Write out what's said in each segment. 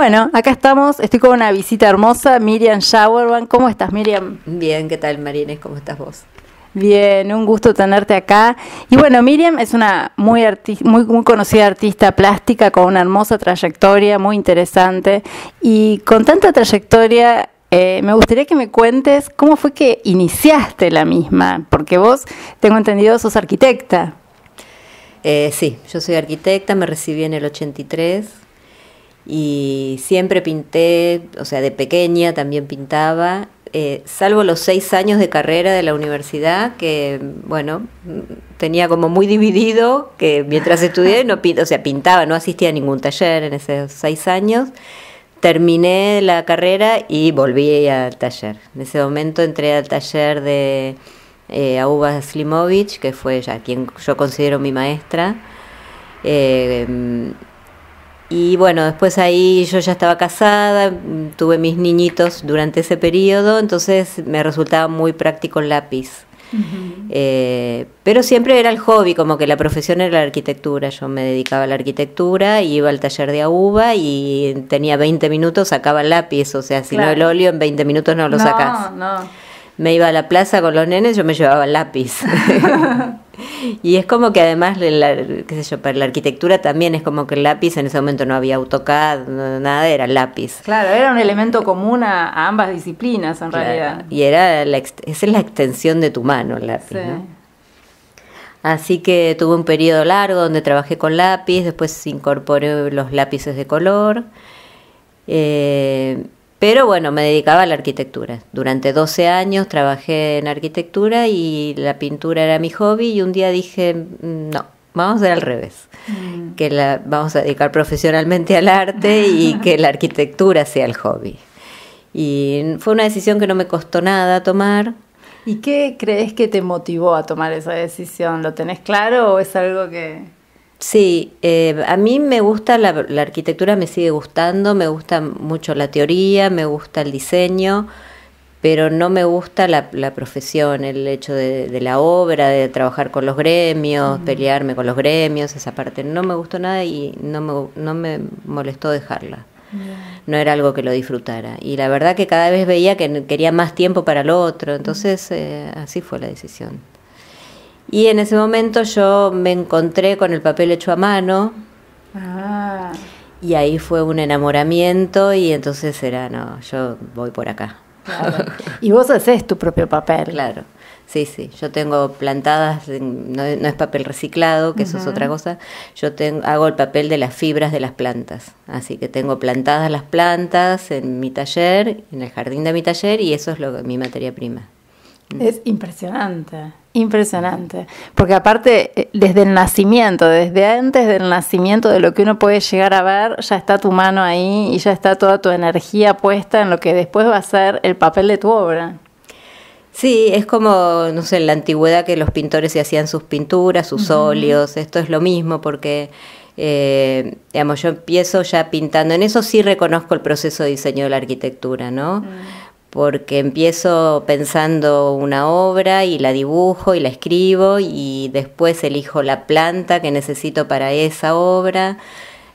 Bueno, acá estamos, estoy con una visita hermosa, Miriam Showerban. ¿Cómo estás, Miriam? Bien, ¿qué tal, Marines? ¿Cómo estás vos? Bien, un gusto tenerte acá. Y bueno, Miriam es una muy, muy, muy conocida artista plástica con una hermosa trayectoria, muy interesante. Y con tanta trayectoria, eh, me gustaría que me cuentes cómo fue que iniciaste la misma, porque vos, tengo entendido, sos arquitecta. Eh, sí, yo soy arquitecta, me recibí en el 83 y siempre pinté, o sea, de pequeña también pintaba, eh, salvo los seis años de carrera de la universidad, que, bueno, tenía como muy dividido, que mientras estudié, no o sea, pintaba, no asistía a ningún taller en esos seis años. Terminé la carrera y volví al taller. En ese momento entré al taller de eh, Auba Slimovich, que fue ya quien yo considero mi maestra. Eh, y bueno, después ahí yo ya estaba casada, tuve mis niñitos durante ese periodo, entonces me resultaba muy práctico el lápiz. Eh, pero siempre era el hobby, como que la profesión era la arquitectura. Yo me dedicaba a la arquitectura, iba al taller de AUBA y tenía 20 minutos, sacaba el lápiz. O sea, si no el óleo, en 20 minutos no lo no, sacas. No. Me iba a la plaza con los nenes, yo me llevaba el lápiz. y es como que además, qué sé yo, para la arquitectura también es como que el lápiz en ese momento no había AutoCAD, nada, era lápiz. Claro, era un elemento común a, ambas disciplinas en realidad. Y era la, esa es la extensión de tu mano el lápiz. Así que tuve un periodo largo donde trabajé con lápiz, después incorporé los lápices de color. Eh, pero bueno, me dedicaba a la arquitectura. Durante 12 años trabajé en arquitectura y la pintura era mi hobby y un día dije, mm, no, vamos a hacer al revés. Mm. Que la, vamos a dedicar profesionalmente al arte y que la arquitectura sea el hobby. Y fue una decisión que no me costó nada tomar. ¿Y qué crees que te motivó a tomar esa decisión? ¿Lo tenés claro o es algo que... Sí, eh, a mí me gusta la, arquitectura, me sigue gustando, me gusta mucho la teoría, me gusta el diseño, pero no me gusta la, profesión, el hecho de, la obra, de trabajar con los gremios, pelearme con los gremios, esa parte. No me gustó nada y no me, no me molestó dejarla. No era algo que lo disfrutara. Y la verdad que cada vez veía que quería más tiempo para lo otro, entonces eh, así fue la decisión. Y en ese momento yo me encontré con el papel hecho a mano. Ah. Y ahí fue un enamoramiento y entonces era, no, yo voy por acá. Y vos haces tu propio papel. Claro, sí, sí. Yo tengo plantadas, no, es papel reciclado, que eso es otra cosa. Yo tengo, hago el papel de las fibras de las plantas. Así que tengo plantadas las plantas en mi taller, en el jardín de mi taller, y eso es lo, mi materia prima. Es impresionante. Impresionante, porque aparte, eh, desde el nacimiento, desde antes del nacimiento de lo que uno puede llegar a ver, ya está tu mano ahí y ya está toda tu energía puesta en lo que después va a ser el papel de tu obra. Sí, es como, no sé, en la antigüedad que los pintores se hacían sus pinturas, sus óleos, esto es lo mismo, porque, eh, digamos, yo empiezo ya pintando, en eso sí reconozco el proceso de diseño de la arquitectura, ¿no? Mm porque empiezo pensando una obra y la dibujo y la escribo y después elijo la planta que necesito para esa obra.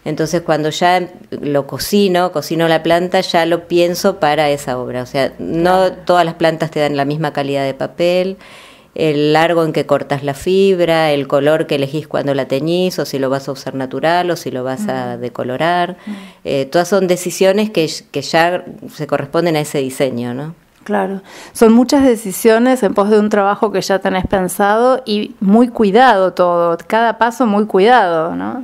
Entonces cuando ya lo cocino, cocino la planta, ya lo pienso para esa obra. O sea, no todas las plantas te dan la misma calidad de papel el largo en que cortas la fibra, el color que elegís cuando la teñís, o si lo vas a usar natural o si lo vas a mm. decolorar. Mm. Eh, todas son decisiones que, que ya se corresponden a ese diseño, ¿no? Claro, son muchas decisiones en pos de un trabajo que ya tenés pensado y muy cuidado todo, cada paso muy cuidado, ¿no?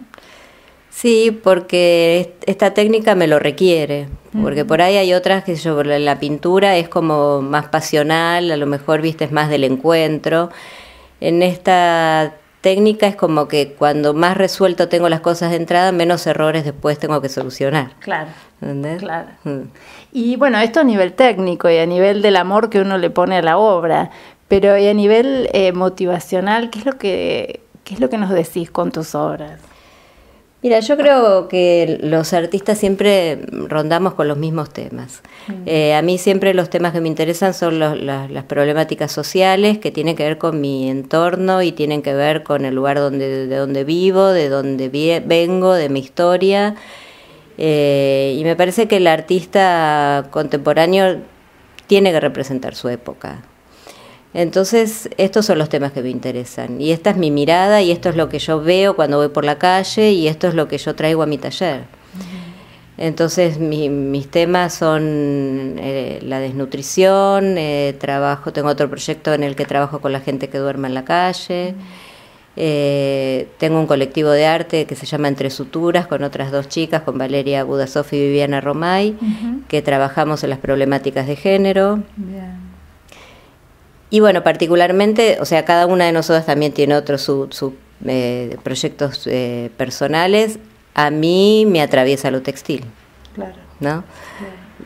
Sí, porque esta técnica me lo requiere, porque por ahí hay otras que yo, la pintura es como más pasional, a lo mejor viste es más del encuentro. En esta técnica es como que cuando más resuelto tengo las cosas de entrada, menos errores después tengo que solucionar. Claro. ¿Entendés? Claro. Mm. Y bueno, esto a nivel técnico y a nivel del amor que uno le pone a la obra, pero y a nivel eh, motivacional, ¿qué es lo que qué es lo que nos decís con tus obras? Mira, yo creo que los artistas siempre rondamos con los mismos temas. Mm. Eh, a mí siempre los temas que me interesan son las problemáticas sociales que tienen que ver con mi entorno y tienen que ver con el lugar donde, de donde vivo, de donde vengo, de mi historia. Eh, y me parece que el artista contemporáneo tiene que representar su época. Entonces, estos son los temas que me interesan. Y esta es mi mirada y esto es lo que yo veo cuando voy por la calle y esto es lo que yo traigo a mi taller. Entonces mis temas son eh, la desnutrición, eh, trabajo, tengo otro proyecto en el que trabajo con la gente que duerme en la calle, eh, tengo un colectivo de arte que se llama Entre Suturas con otras dos chicas, con Valeria Budasov y Viviana Romay, que trabajamos en las problemáticas de género. Y bueno, particularmente, o sea, cada una de nosotras también tiene otros su, proyectos personales a mí me atraviesa lo textil. Claro. ¿No?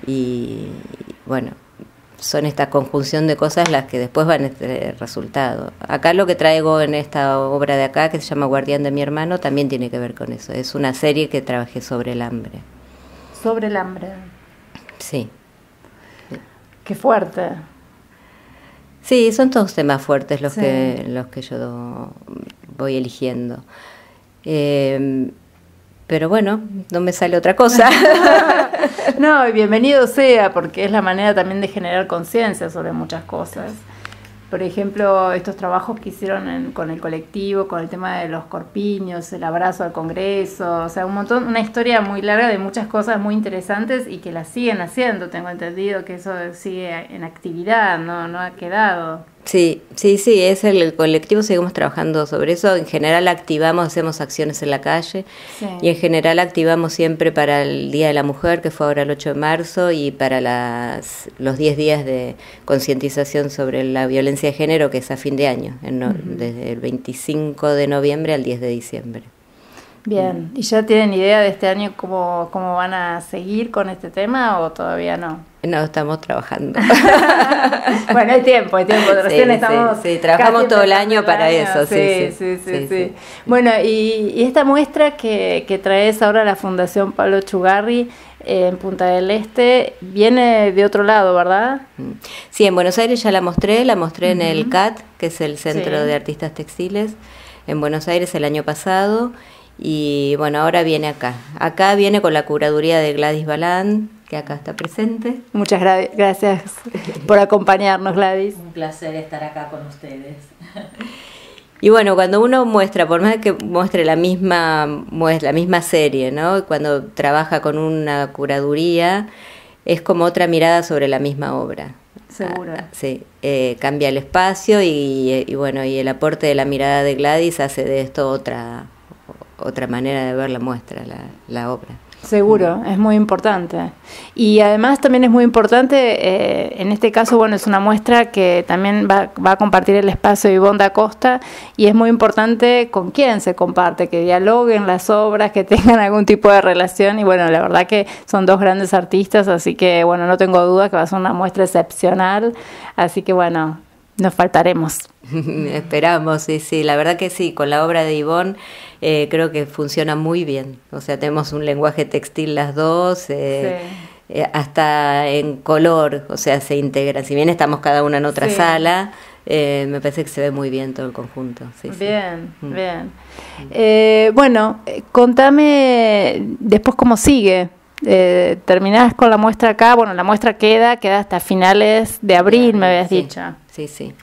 Y bueno, son esta conjunción de cosas las que después van a tener resultado. Acá lo que traigo en esta obra de acá, que se llama Guardián de mi hermano, también tiene que ver con eso. Es una serie que trabajé sobre el hambre. Sobre el hambre. Sí. Qué fuerte. Sí, son todos temas fuertes los que los que yo voy eligiendo. Eh, pero bueno, no me sale otra cosa. no, bienvenido sea, porque es la manera también de generar conciencia sobre muchas cosas. Por ejemplo, estos trabajos que hicieron con el colectivo, con el tema de los corpiños, el abrazo al Congreso, o sea, un montón, una historia muy larga de muchas cosas muy interesantes y que la siguen haciendo. Tengo entendido que eso sigue en actividad, no, no ha quedado. Sí, sí, sí, es el, colectivo, seguimos trabajando sobre eso. En general activamos, hacemos acciones en la calle y en general activamos siempre para el Día de la Mujer, que fue ahora el 8 de marzo, y para las, los 10 días de concientización sobre la violencia de género, que es a fin de año, desde el 25 de noviembre al 10 de diciembre. Bien, ¿y ya tienen idea de este año cómo, cómo van a seguir con este tema o todavía no? No, estamos trabajando. bueno, hay tiempo, hay tiempo. Recién estamos. Sí, trabajamos todo el año para eso. Sí sí sí, sí, Bueno, y, esta muestra que, que traes ahora la Fundación Pablo Chugarri en Punta del Este viene de otro lado, ¿verdad? Mm. Sí, en Buenos Aires ya la mostré, la mostré en el CAT, que es el Centro de Artistas Textiles, en Buenos Aires el año pasado. Y bueno, ahora viene acá. Acá viene con la curaduría de Gladys Balán, que acá está presente. Muchas gracias por acompañarnos, Gladys. Un placer estar acá con ustedes. Y bueno, cuando uno muestra, por más que muestre la misma, la misma serie, ¿no? Cuando trabaja con una curaduría, es como otra mirada sobre la misma obra. Seguro. Ah, sí, eh, cambia el espacio y, y, bueno, y el aporte de la mirada de Gladys hace de esto otra, otra manera de ver la muestra, la, obra. Seguro, es muy importante. Y además también es muy importante, eh, en este caso, bueno, es una muestra que también va, va a compartir el espacio Ivonne da Costa y es muy importante con quién se comparte, que dialoguen las obras, que tengan algún tipo de relación y bueno, la verdad que son dos grandes artistas, así que bueno, no tengo duda que va a ser una muestra excepcional, así que bueno, nos faltaremos. Esperamos, sí, sí, la verdad que sí, con la obra de Ivonne eh, creo que funciona muy bien. O sea, tenemos un lenguaje textil las dos, eh, eh, hasta en color, o sea, se integran. Si bien estamos cada una en otra sala, me parece que se ve muy bien todo el conjunto. bien, mm. bien. bueno, contame después cómo sigue. Eh, terminás con la muestra acá, bueno, la muestra queda, queda hasta finales de abril, me habías dicho. Sí, sí.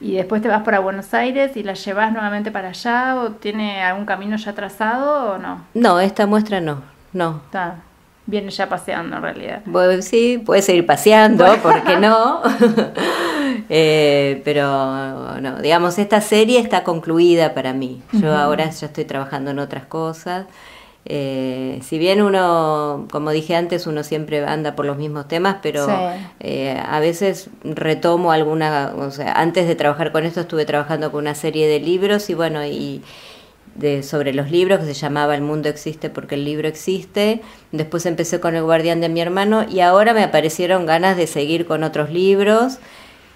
Y después te vas para Buenos Aires y la llevas nuevamente para allá o tiene algún camino ya trazado o no? No, esta muestra no, no. Está. Viene ya paseando en realidad. sí, puede seguir paseando, ¿por qué no? Eh, pero no, digamos, esta serie está concluida para mí. Yo ahora ya estoy trabajando en otras cosas. Eh, si bien uno, como dije antes, uno siempre anda por los mismos temas, pero eh, a veces retomo alguna, o sea, antes de trabajar con esto estuve trabajando con una serie de libros y bueno, y de, sobre los libros que se llamaba El mundo existe porque el libro existe. Después empecé con El guardián de mi hermano y ahora me aparecieron ganas de seguir con otros libros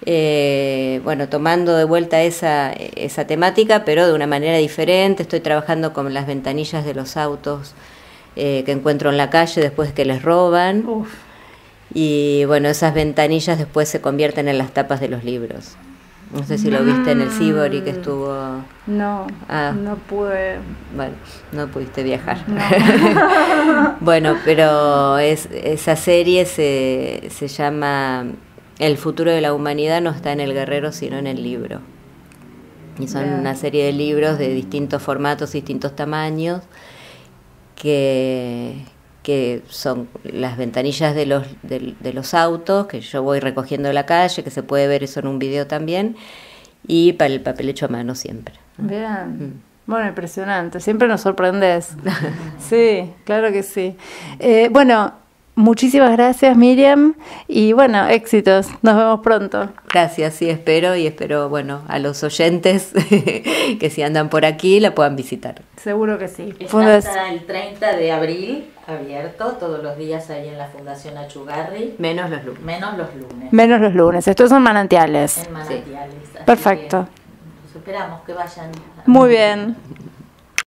eh, bueno, tomando de vuelta esa, esa temática, pero de una manera diferente. Estoy trabajando con las ventanillas de los autos eh, que encuentro en la calle después que les roban. Y bueno, esas ventanillas después se convierten en las tapas de los libros. No sé si lo viste en el Cibori que estuvo... No, Ah. no pude. Bueno, no pudiste viajar. No. bueno, pero es, esa serie se, se llama El futuro de la humanidad no está en el guerrero, sino en el libro. Y son una serie de libros de distintos formatos, distintos tamaños, que, que son las ventanillas de los, de, de los autos, que yo voy recogiendo de la calle, que se puede ver eso en un video también, y para el papel hecho a mano siempre. Bien. Bueno, impresionante. Siempre nos sorprendes. Sí, claro que sí. Eh, bueno, muchísimas gracias, Miriam. Y bueno, éxitos. Nos vemos pronto. Gracias, sí, espero y espero, bueno, a los oyentes que si andan por aquí la puedan visitar. Seguro que sí. Está hasta el 30 de abril abierto todos los días ahí en la Fundación Achugarri, Menos los lunes. menos los lunes Menos los lunes. Estos son manantiales. en Manantiales. Perfecto. que esperamos que vayan. Muy bien.